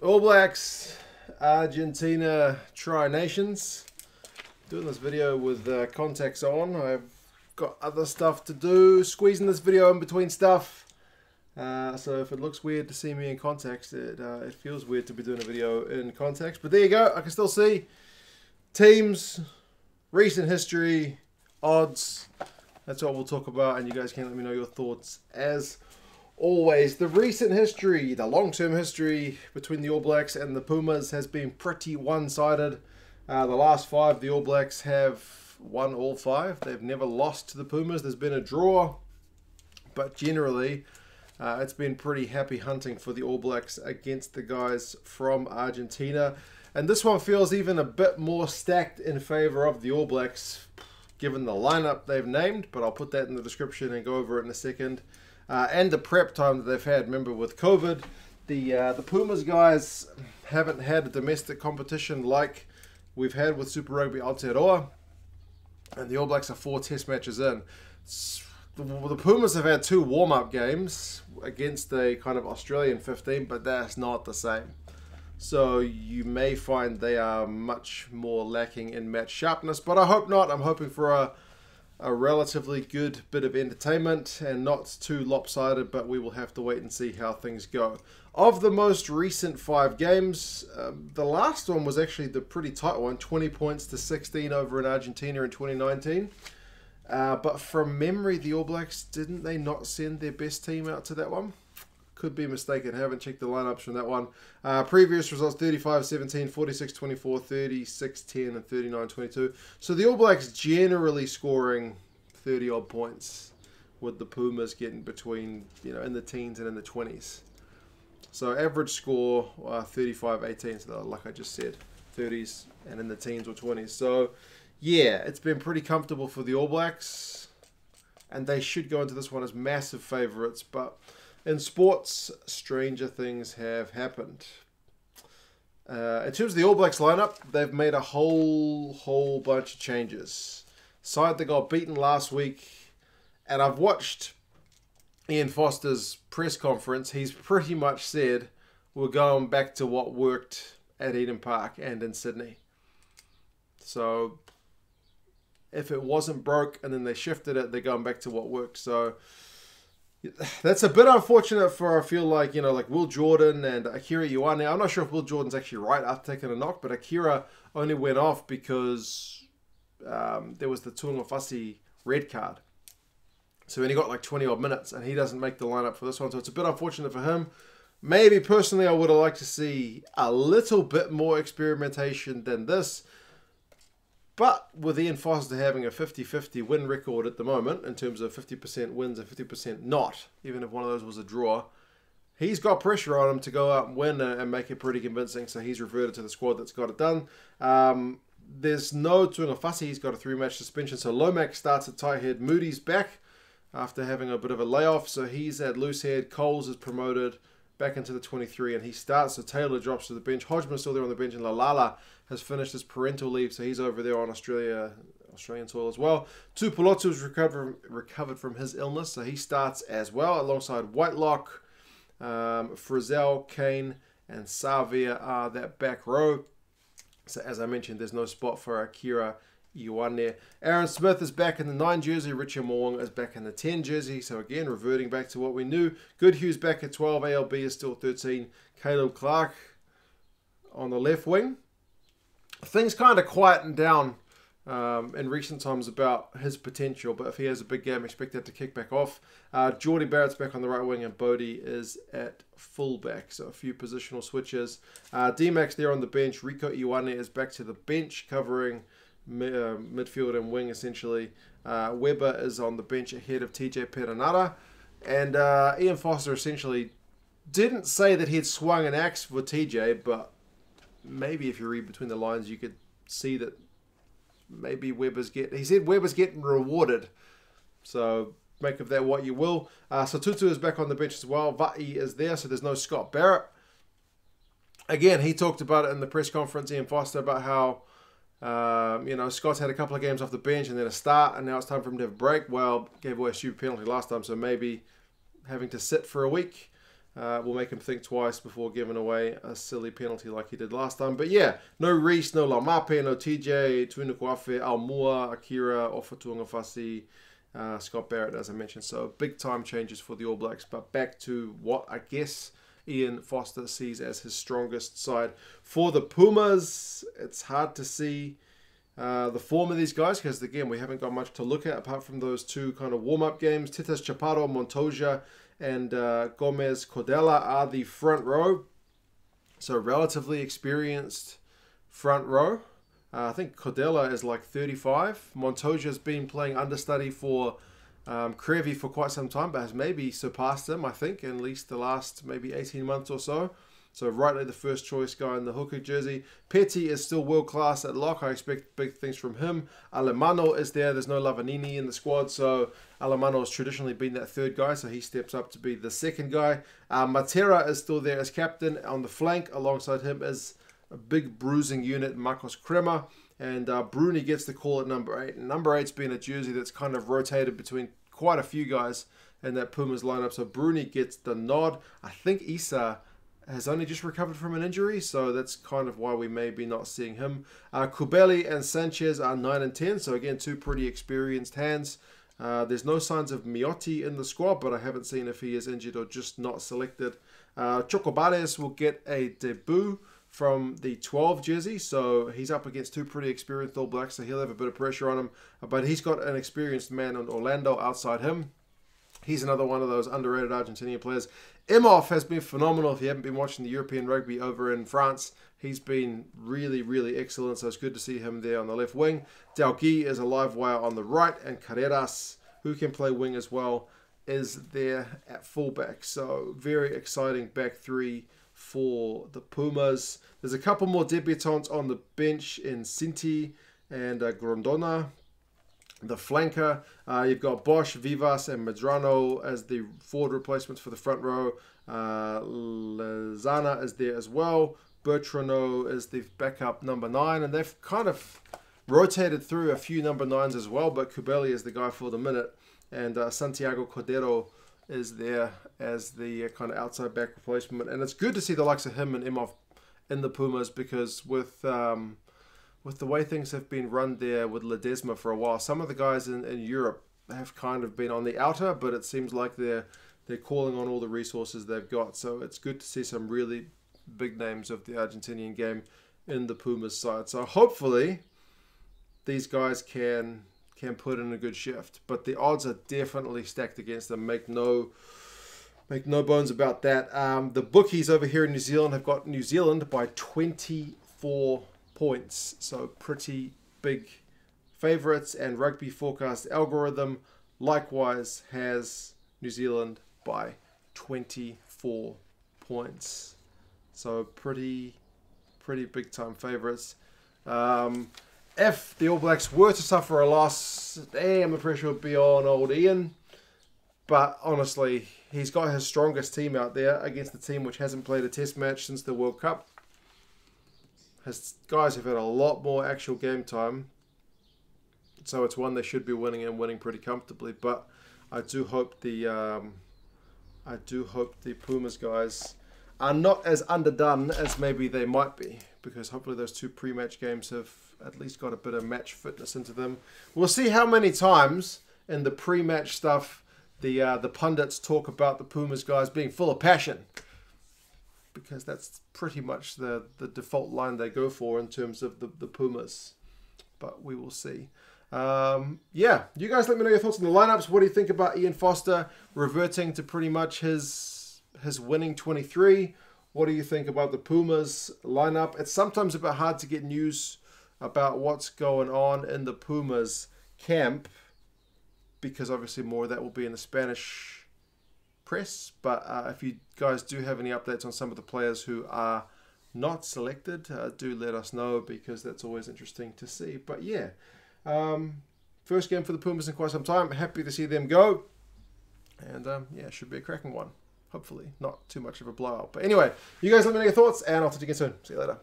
All Blacks, Argentina, Tri Nations. Doing this video with uh, contacts on. I've got other stuff to do. Squeezing this video in between stuff. Uh, so if it looks weird to see me in context, it, uh, it feels weird to be doing a video in context. But there you go. I can still see teams, recent history, odds. That's what we'll talk about, and you guys can let me know your thoughts as always. The recent history, the long-term history between the All Blacks and the Pumas has been pretty one-sided. Uh, the last five, the All Blacks have won all five. They've never lost to the Pumas. There's been a draw, but generally, uh, it's been pretty happy hunting for the All Blacks against the guys from Argentina. And this one feels even a bit more stacked in favour of the All Blacks, given the lineup they've named, but I'll put that in the description and go over it in a second. Uh, and the prep time that they've had. Remember, with COVID, the uh, the Pumas guys haven't had a domestic competition like we've had with Super Rugby Aotearoa, and the All Blacks are four test matches in. The, the Pumas have had two warm-up games against a kind of Australian 15, but that's not the same. So you may find they are much more lacking in match sharpness, but I hope not. I'm hoping for a a relatively good bit of entertainment and not too lopsided, but we will have to wait and see how things go. Of the most recent five games, um, the last one was actually the pretty tight one 20 points to 16 over in Argentina in 2019. Uh, but from memory, the All Blacks didn't they not send their best team out to that one? Could be mistaken. Haven't checked the lineups from that one. Uh, previous results 35 17, 46 24, 36 10, and 39 22. So the All Blacks generally scoring 30 odd points, with the Pumas getting between, you know, in the teens and in the 20s. So average score uh, 35 18. So like I just said, 30s and in the teens or 20s. So yeah, it's been pretty comfortable for the All Blacks. And they should go into this one as massive favourites, but in sports, stranger things have happened. Uh, in terms of the All Blacks lineup, they've made a whole whole bunch of changes. Side that got beaten last week, and I've watched Ian Foster's press conference. He's pretty much said we're going back to what worked at Eden Park and in Sydney. So if it wasn't broke and then they shifted it, they're going back to what worked. So that's a bit unfortunate for I feel like you know like Will Jordan and Akira Ioane. I'm not sure if Will Jordan's actually right after taking a knock, but Akira only went off because um, there was the Tu'ungafasi red card. So when he got like 20 odd minutes, and he doesn't make the lineup for this one. So it's a bit unfortunate for him. Maybe personally, I would have liked to see a little bit more experimentation than this. But with Ian Foster having a 50 50 win record at the moment, in terms of 50% wins and 50% not, even if one of those was a draw, he's got pressure on him to go out and win and make it pretty convincing. So he's reverted to the squad that's got it done. Um, there's no Tu'ungafasi, he's got a three match suspension. So Lomax starts at tight head. Moody's back after having a bit of a layoff. So he's at loose head. Coles is promoted back into the 23 and he starts. So Taylor drops to the bench. Hodgman's still there on the bench and Laulala has finished his parental leave, so he's over there on Australia, Australian soil as well. Tuipulotu's recovered recovered from his illness, so he starts as well alongside Whitelock, um, Frizell, Cane, and Savea are that back row. So as I mentioned, there's no spot for Akira Ioane. Aaron Smith is back in the 9 jersey. Richard Mo'unga is back in the 10 jersey. So again, reverting back to what we knew. Goodhue's back at 12. ALB is still 13. Caleb Clarke on the left wing things kind of quietened down um, in recent times about his potential, but if he has a big game, expect that to kick back off. Uh, Barrett's back on the right wing, and Bodie is at fullback, so a few positional switches. Uh, D-Max there on the bench. Rieko Ioane is back to the bench, covering uh, midfield and wing essentially. Uh, Weber is on the bench ahead of TJ Perenara, and uh, Ian Foster essentially didn't say that he'd swung an axe for TJ, but maybe if you read between the lines, you could see that maybe Weber's get. He said Weber's getting rewarded, so make of that what you will. Uh, so Tutu is back on the bench as well. Vaa'i is there, so there's no Scott Barrett. Again, he talked about it in the press conference, Ian Foster, about how um, you know Scott's had a couple of games off the bench and then a start, and now it's time for him to have a break. Well, gave away a stupid penalty last time, so maybe having to sit for a week. uh, will make him think twice before giving away a silly penalty like he did last time. But yeah, no Reece, no Laumape, no TJ, Tuinukuafe, Aumua, Akira, Ofa Tu'ungafasi, uh, Scott Barrett, as I mentioned. So big time changes for the All Blacks. But back to what I guess Ian Foster sees as his strongest side. For the Pumas, it's hard to see uh, the form of these guys because, again, we haven't got much to look at apart from those two kind of warm up games. Tetaz Chaparro, Montoya, and uh, Gomez Kodela are the front row. So, relatively experienced front row. Uh, I think Kodela is like 35. Montoya's been playing understudy for um, for quite some time, but has maybe surpassed him, I think, in at least the last maybe 18 months or so. So rightly the first choice guy in the hooker jersey. Petti is still world class at lock. I expect big things from him. Alemanno is there. There's no Lavanini in the squad, so Alemanno has traditionally been that third guy, so he steps up to be the second guy. Uh, Matera is still there as captain on the flank. Alongside him is a big bruising unit, Marcos Kremer. And uh, Bruni gets the call at number eight. And number eight's been a jersey that's kind of rotated between quite a few guys in that Pumas lineup. So Bruni gets the nod. I think Isa has only just recovered from an injury, so that's kind of why we may be not seeing him. Uh, Cubelli and Sanchez are 9 and 10, so again, two pretty experienced hands. Uh, there's no signs of Miotti in the squad, but I haven't seen if he is injured or just not selected. Uh, Chocobares will get a debut from the 12 jersey, so he's up against two pretty experienced All Blacks, so he'll have a bit of pressure on him. But he's got an experienced man on Orlando outside him. He's another one of those underrated Argentinian players. Imhoff has been phenomenal. If you haven't been watching the European rugby over in France, he's been really, really excellent. So it's good to see him there on the left wing. Delguy is a live wire on the right, and Carreras, who can play wing as well, is there at fullback. So very exciting back three for the Pumas. There's a couple more debutants on the bench in Cinti and uh, Grondona. The flanker, uh, you've got Bosch, Vivas, and Medrano as the forward replacements for the front row. Uh, Lezana is there as well. Bertranou is the backup number nine, and they've kind of rotated through a few number nines as well, but Cubelli is the guy for the minute, and uh, Santiago Cordero is there as the uh, kind of outside back replacement. And it's good to see the likes of him and Imhoff in the Pumas because with um, with the way things have been run there with Ledesma for a while, some of the guys in, in Europe have kind of been on the outer, but it seems like they're they're calling on all the resources they've got. So it's good to see some really big names of the Argentinian game in the Pumas side. So hopefully these guys can can put in a good shift. But the odds are definitely stacked against them. Make no make no bones about that. Um, the bookies over here in New Zealand have got New Zealand by 24 points. So pretty big favourites. And Rugby Forecast algorithm likewise has New Zealand by 24 points. So pretty pretty big time favourites. Um, if the All Blacks were to suffer a loss, damn, the pressure would be on old Ian. But honestly, he's got his strongest team out there against a team which hasn't played a test match since the World Cup. His guys have had a lot more actual game time. So it's one they should be winning and winning pretty comfortably. But I do hope the um, I do hope the Pumas guys are not as underdone as maybe they might be because hopefully those two pre-match games have at least got a bit of match fitness into them. We'll see how many times in the pre-match stuff the uh, the pundits talk about the Pumas guys being full of passion because that's pretty much the, the default line they go for in terms of the, the Pumas. But we will see. Um, yeah, you guys let me know your thoughts on the lineups. What do you think about Ian Foster reverting to pretty much his his winning 23? What do you think about the Pumas lineup? It's sometimes a bit hard to get news about what's going on in the Pumas camp because obviously more of that will be in the Spanish press. But uh, if you guys do have any updates on some of the players who are not selected, uh, do let us know because that's always interesting to see. But yeah, um, first game for the Pumas in quite some time. Happy to see them go. And um, yeah, should be a cracking one. Hopefully, not too much of a blowout. But anyway, you guys let me know your thoughts, and I'll talk to you again soon. See you later.